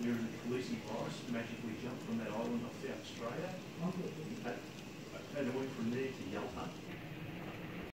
Near the policing forest, magically jump from that island off South Australia.